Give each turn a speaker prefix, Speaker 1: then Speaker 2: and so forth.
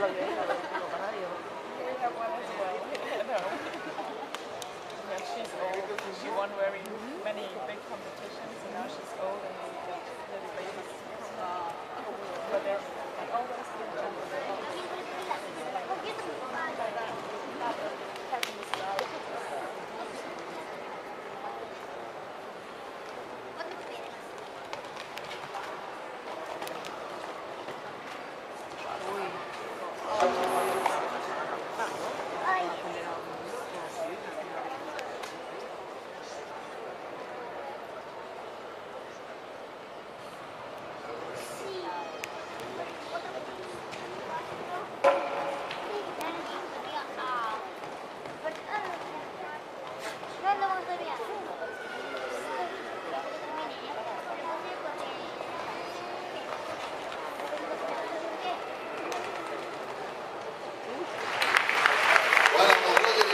Speaker 1: she's old. She won very many big competitions, and now she's old
Speaker 2: para